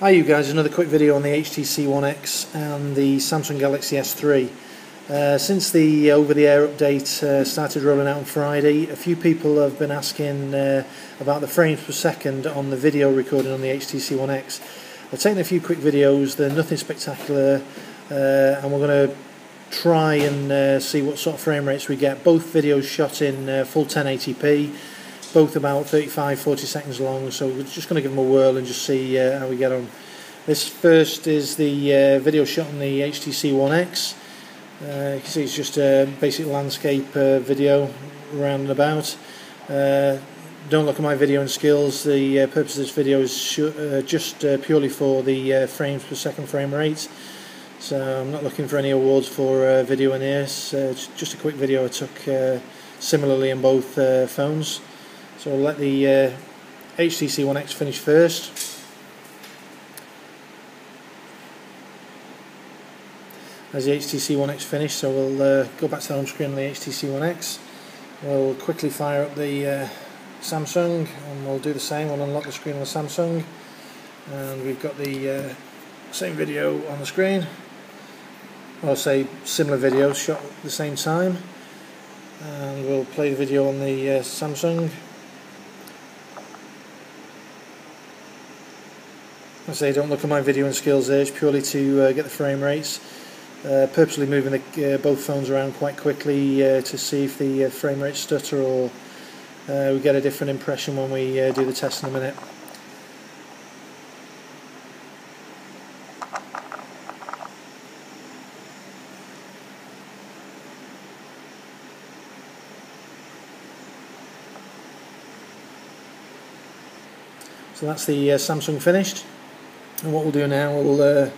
Hi you guys, another quick video on the HTC One X and the Samsung Galaxy S3. Uh, since the over-the-air update uh, started rolling out on Friday, a few people have been asking uh, about the frames per second on the video recording on the HTC One X. I've taken a few quick videos, they're nothing spectacular, uh, and we're going to try and uh, see what sort of frame rates we get. Both videos shot in uh, full 1080p both about 35-40 seconds long so we're just going to give them a whirl and just see uh, how we get on. This first is the uh, video shot on the HTC One X. Uh, you can see it's just a basic landscape uh, video around and about. Uh, don't look at my video and skills, the uh, purpose of this video is just purely for the frames per second frame rate. So I'm not looking for any awards for video in this, it's just a quick video I took similarly in both phones. So we'll let the uh, HTC One X finish first. As the HTC One X finished, so we'll uh, go back to the home screen on the HTC One X. We'll quickly fire up the uh, Samsung and we'll do the same. We'll unlock the screen on the Samsung and we've got the uh, same video on the screen. I'll say similar videos shot at the same time and we'll play the video on the uh, Samsung I say don't look at my video and skills there, it's purely to uh, get the frame rates. Uh, purposely moving the, uh, both phones around quite quickly uh, to see if the uh, frame rates stutter or uh, we get a different impression when we do the test in a minute. So that's the Samsung finished and what we'll do now we'll uh,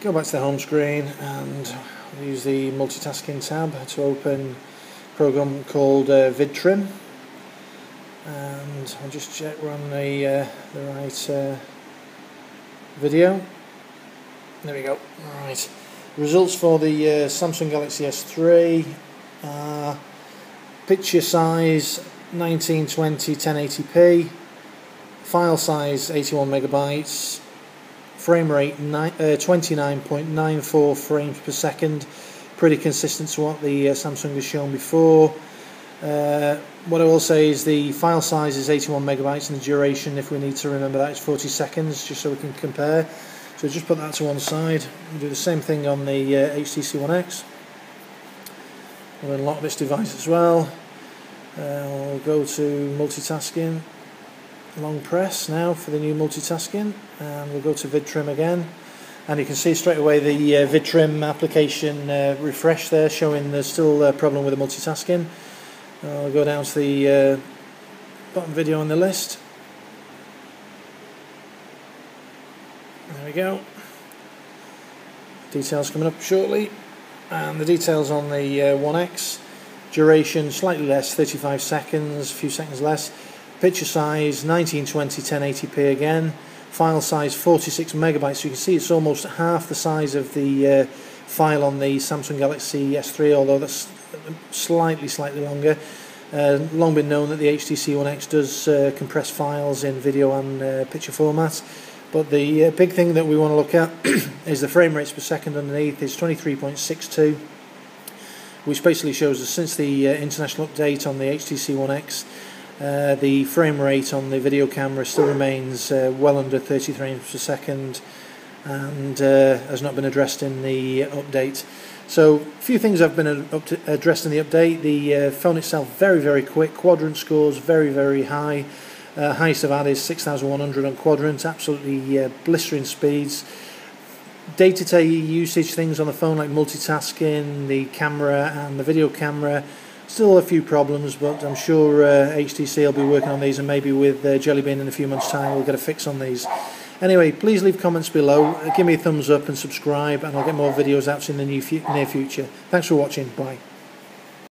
go back to the home screen and use the multitasking tab to open a program called uh, VidTrim. And I'll just check we're on the, uh, the right uh, video. There we go. Right. Results for the uh, Samsung Galaxy S3 picture size 1920 1080p file size 81 megabytes frame rate uh, 29.94 frames per second. Pretty consistent to what the uh, Samsung has shown before. Uh, what I will say is the file size is 81 megabytes and the duration if we need to remember that is 40 seconds just so we can compare. So just put that to one side. We'll do the same thing on the HTC uh, One X. We'll unlock this device as well. Uh, we'll go to multitasking long press now for the new multitasking and we'll go to VidTrim again. And you can see straight away the uh, VidTrim application uh, refresh there showing there's still a problem with the multitasking. I'll go down to the uh, bottom video on the list. There we go. Details coming up shortly. And the details on the uh, One X. Duration slightly less 35 seconds a few seconds less Picture size 1920 1080p again. File size 46 megabytes. So you can see it's almost half the size of the uh, file on the Samsung Galaxy S3, although that's slightly, slightly longer. Uh, long been known that the HTC One X does uh, compress files in video and uh, picture formats. But the uh, big thing that we want to look at is the frame rates per second underneath is 23.62, which basically shows us since the uh, international update on the HTC One X, uh, the frame rate on the video camera still remains uh, well under 30 frames per second and uh, has not been addressed in the update. So, a few things have been addressed in the update. The uh, phone itself very, very quick. Quadrant scores very, very high. Uh, highest I've had is 6,100 on quadrant. Absolutely blistering speeds. Day-to-day -day usage things on the phone like multitasking, the camera and the video camera Still a few problems, but I'm sure uh, HTC will be working on these, and maybe with uh, Jelly Bean in a few months' time, we'll get a fix on these. Anyway, please leave comments below, give me a thumbs up and subscribe, and I'll get more videos out in the near future. Thanks for watching. Bye.